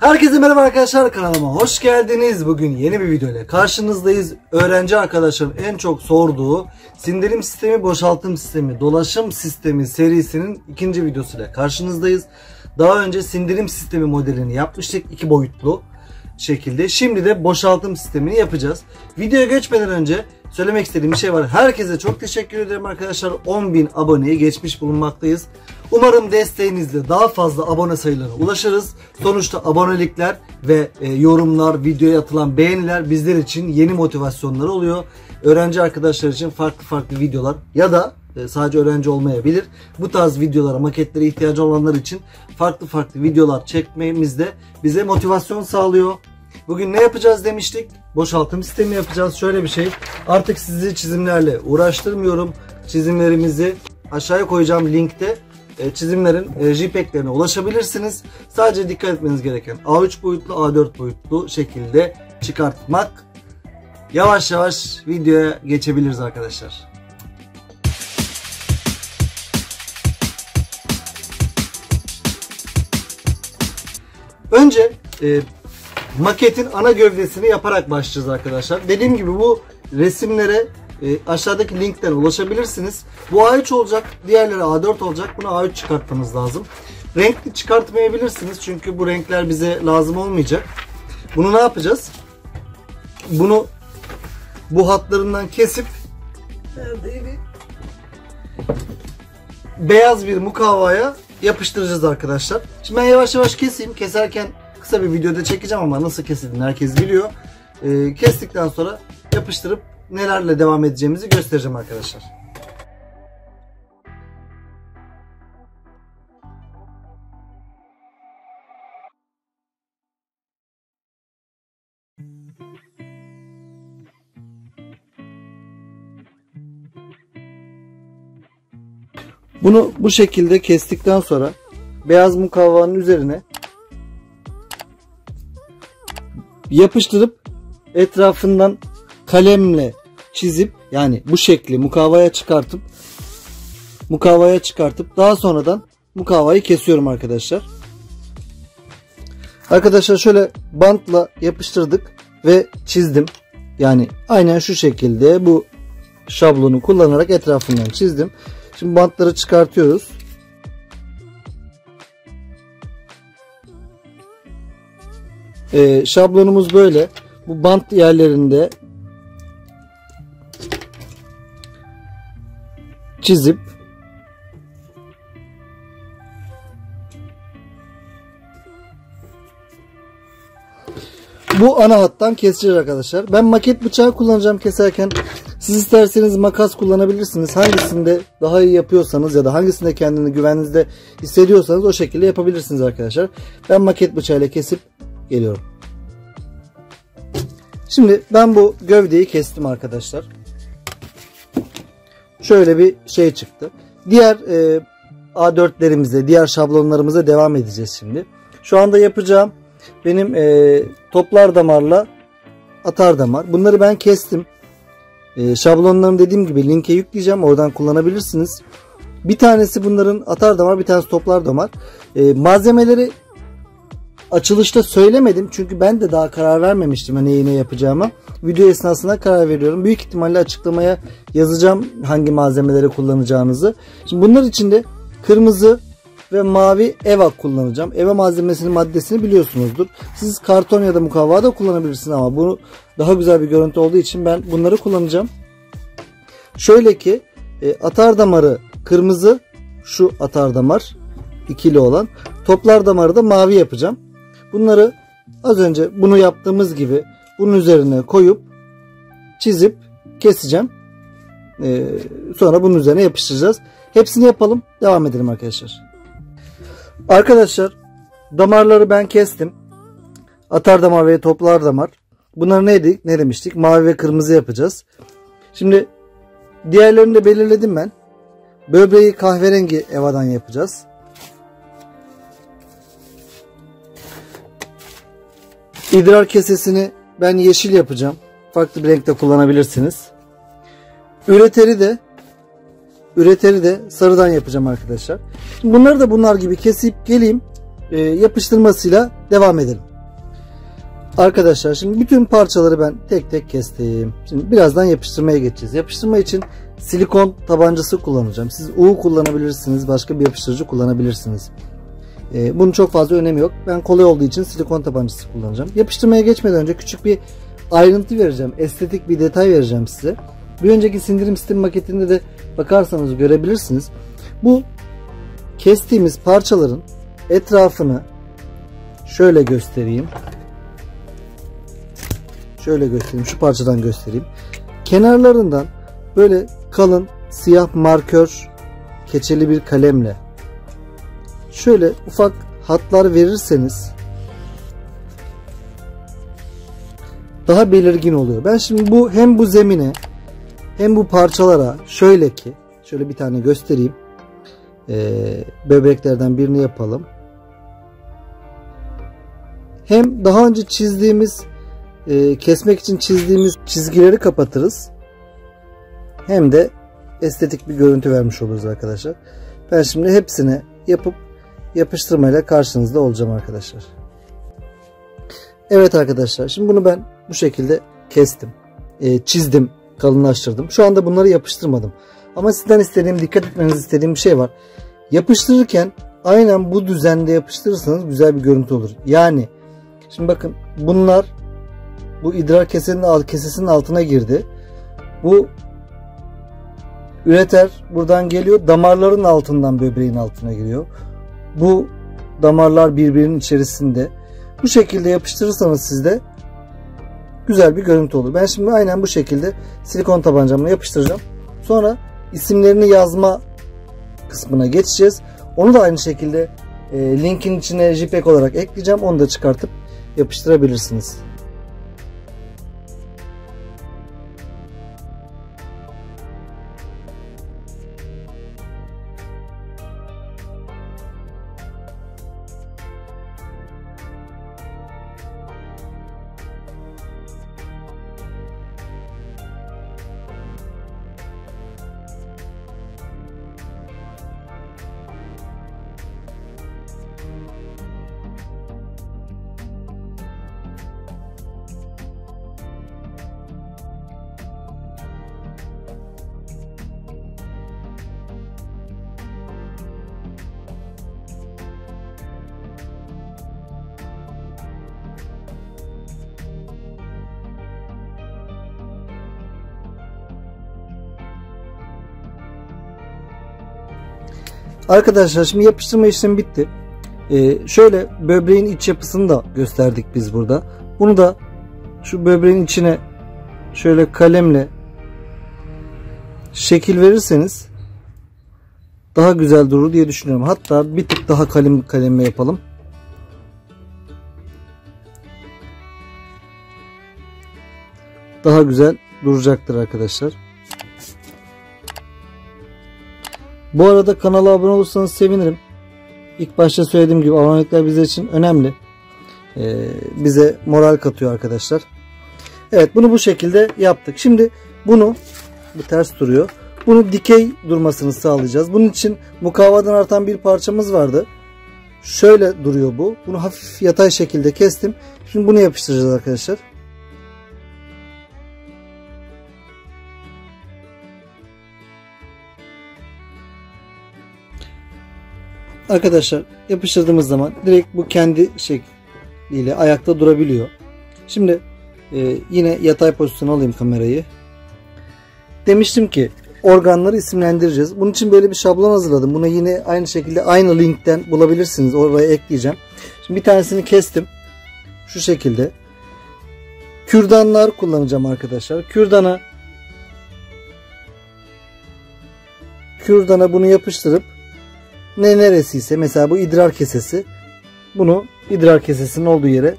Herkese merhaba arkadaşlar kanalıma hoş geldiniz. Bugün yeni bir video ile karşınızdayız. Öğrenci arkadaşların en çok sorduğu sindirim sistemi, boşaltım sistemi, dolaşım sistemi serisinin ikinci videosuyla karşınızdayız. Daha önce sindirim sistemi modelini yapmıştık iki boyutlu şekilde. Şimdi de boşaltım sistemini yapacağız. Videoya geçmeden önce söylemek istediğim bir şey var. Herkese çok teşekkür ederim arkadaşlar. 10.000 aboneye geçmiş bulunmaktayız. Umarım desteğinizle daha fazla abone sayılarına ulaşırız. Sonuçta abonelikler ve e, yorumlar, videoya atılan beğeniler bizler için yeni motivasyonlar oluyor. Öğrenci arkadaşlar için farklı farklı videolar ya da e, sadece öğrenci olmayabilir. Bu tarz videolara, maketlere ihtiyacı olanlar için farklı farklı videolar çekmemiz de bize motivasyon sağlıyor. Bugün ne yapacağız demiştik? Boşaltım sistemi yapacağız. Şöyle bir şey. Artık sizi çizimlerle uğraştırmıyorum. Çizimlerimizi aşağıya koyacağım linkte e, çizimlerin e, JPEG'lerine ulaşabilirsiniz. Sadece dikkat etmeniz gereken A3 boyutlu A4 boyutlu şekilde çıkartmak. Yavaş yavaş videoya geçebiliriz arkadaşlar. Önce e, maketin ana gövdesini yaparak başlayacağız arkadaşlar. Dediğim gibi bu resimlere e, aşağıdaki linkten ulaşabilirsiniz. Bu A3 olacak, diğerleri A4 olacak. Bunu A3 çıkartmanız lazım. Renkli çıkartmayabilirsiniz çünkü bu renkler bize lazım olmayacak. Bunu ne yapacağız? Bunu bu hatlarından kesip beyaz bir mukavvaya yapıştıracağız arkadaşlar. Şimdi ben yavaş yavaş keseyim. Keserken kısa bir videoda çekeceğim ama nasıl kesildiğini herkes biliyor. Ee, kestikten sonra yapıştırıp nelerle devam edeceğimizi göstereceğim arkadaşlar. Bunu bu şekilde kestikten sonra beyaz mukavvanın üzerine yapıştırıp etrafından kalemle çizip yani bu şekli mukavvaya çıkartıp mukavvaya çıkartıp daha sonradan mukavvayı kesiyorum arkadaşlar. Arkadaşlar şöyle bantla yapıştırdık ve çizdim. Yani aynen şu şekilde bu şablonu kullanarak etrafından çizdim. Şimdi bantları çıkartıyoruz. Ee, şablonumuz böyle. Bu bant yerlerinde çizip bu ana hattan keseceğiz arkadaşlar. Ben maket bıçağı kullanacağım keserken. Siz isterseniz makas kullanabilirsiniz. Hangisinde daha iyi yapıyorsanız ya da hangisinde kendini güvenizde hissediyorsanız o şekilde yapabilirsiniz arkadaşlar. Ben maket bıçağıyla kesip geliyorum. Şimdi ben bu gövdeyi kestim arkadaşlar. Şöyle bir şey çıktı. Diğer e, A4'lerimize, diğer şablonlarımıza devam edeceğiz şimdi. Şu anda yapacağım benim e, toplar damarla atar damar. Bunları ben kestim. E, şablonlarını dediğim gibi linke yükleyeceğim. Oradan kullanabilirsiniz. Bir tanesi bunların atar damar, bir tanesi toplar damar. E, malzemeleri açılışta söylemedim. Çünkü ben de daha karar vermemiştim hani ne yapacağıma. Video esnasında karar veriyorum. Büyük ihtimalle açıklamaya yazacağım hangi malzemeleri kullanacağınızı. Şimdi bunlar içinde kırmızı ve mavi eva kullanacağım. Eva malzemesinin maddesini biliyorsunuzdur. Siz karton ya da mukavva da kullanabilirsiniz ama bunu daha güzel bir görüntü olduğu için ben bunları kullanacağım. Şöyle ki e, atar damarı kırmızı şu atar damar ikili olan toplar damarı da mavi yapacağım. Bunları az önce bunu yaptığımız gibi bunun üzerine koyup çizip keseceğim. Ee, sonra bunun üzerine yapıştıracağız. Hepsini yapalım. Devam edelim arkadaşlar. Arkadaşlar damarları ben kestim. Atar damar ve toplar damar. Bunları neydi? Ne demiştik? Mavi ve kırmızı yapacağız. Şimdi diğerlerini de belirledim ben. Böbreği kahverengi evadan yapacağız. İdrar kesesini ben yeşil yapacağım. Farklı bir renkte kullanabilirsiniz. Üreteri de üreteri de sarıdan yapacağım arkadaşlar. Bunları da bunlar gibi kesip geleyim e, yapıştırmasıyla devam edelim. Arkadaşlar şimdi bütün parçaları ben tek tek kestim. Şimdi birazdan yapıştırmaya geçeceğiz. Yapıştırma için silikon tabancası kullanacağım. Siz U kullanabilirsiniz. Başka bir yapıştırıcı kullanabilirsiniz. Ee, bunun çok fazla önemi yok. Ben kolay olduğu için silikon tabancası kullanacağım. Yapıştırmaya geçmeden önce küçük bir ayrıntı vereceğim. Estetik bir detay vereceğim size. Bir önceki sindirim sistemi maketinde de bakarsanız görebilirsiniz. Bu kestiğimiz parçaların etrafını şöyle göstereyim. Şöyle göstereyim. Şu parçadan göstereyim. Kenarlarından böyle kalın siyah markör keçeli bir kalemle şöyle ufak hatlar verirseniz daha belirgin oluyor. Ben şimdi bu hem bu zemine hem bu parçalara şöyle ki şöyle bir tane göstereyim. Ee, böbreklerden birini yapalım. Hem daha önce çizdiğimiz e, kesmek için çizdiğimiz çizgileri kapatırız. Hem de estetik bir görüntü vermiş oluruz arkadaşlar. Ben şimdi hepsini yapıp yapıştırmayla karşınızda olacağım arkadaşlar. Evet arkadaşlar şimdi bunu ben bu şekilde kestim. E, çizdim kalınlaştırdım. Şu anda bunları yapıştırmadım. Ama sizden istediğim dikkat etmenizi istediğim bir şey var. Yapıştırırken aynen bu düzende yapıştırırsanız güzel bir görüntü olur. Yani şimdi bakın bunlar bu idrar kesesinin, kesesinin altına girdi. Bu üreter buradan geliyor. Damarların altından böbreğin altına giriyor. Bu damarlar birbirinin içerisinde. Bu şekilde yapıştırırsanız sizde güzel bir görüntü olur. Ben şimdi aynen bu şekilde silikon tabancamla yapıştıracağım. Sonra isimlerini yazma kısmına geçeceğiz. Onu da aynı şekilde e, linkin içine JPEG olarak ekleyeceğim. Onu da çıkartıp yapıştırabilirsiniz. Arkadaşlar şimdi yapıştırma işlemi bitti. Ee, şöyle böbreğin iç yapısını da gösterdik biz burada. Bunu da şu böbreğin içine şöyle kalemle şekil verirseniz daha güzel durur diye düşünüyorum. Hatta bir tık daha kalem kalemle yapalım. Daha güzel duracaktır arkadaşlar. Bu arada kanala abone olursanız sevinirim. İlk başta söylediğim gibi abonelikler bizler için önemli. Ee, bize moral katıyor arkadaşlar. Evet bunu bu şekilde yaptık. Şimdi bunu bu ters duruyor. Bunu dikey durmasını sağlayacağız. Bunun için mukavvadan artan bir parçamız vardı. Şöyle duruyor bu. Bunu hafif yatay şekilde kestim. Şimdi bunu yapıştıracağız arkadaşlar. Arkadaşlar yapıştırdığımız zaman direkt bu kendi şekliyle ayakta durabiliyor. Şimdi e, yine yatay pozisyon alayım kamerayı. Demiştim ki organları isimlendireceğiz. Bunun için böyle bir şablon hazırladım. Bunu yine aynı şekilde aynı linkten bulabilirsiniz. Oraya ekleyeceğim. Şimdi bir tanesini kestim. Şu şekilde. Kürdanlar kullanacağım arkadaşlar. Kürdana kürdana bunu yapıştırıp ne neresiyse mesela bu idrar kesesi bunu idrar kesesinin olduğu yere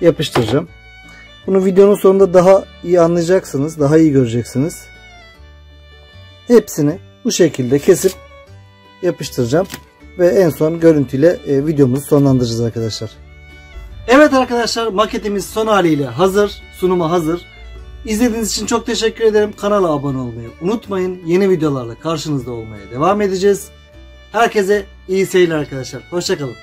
yapıştıracağım. Bunu videonun sonunda daha iyi anlayacaksınız. Daha iyi göreceksiniz. Hepsini bu şekilde kesip yapıştıracağım. Ve en son görüntüyle e, videomuzu sonlandıracağız arkadaşlar. Evet arkadaşlar maketimiz son haliyle hazır. Sunuma hazır. İzlediğiniz için çok teşekkür ederim. Kanala abone olmayı unutmayın. Yeni videolarla karşınızda olmaya devam edeceğiz. Herkese iyi seyirler arkadaşlar. Hoşçakalın.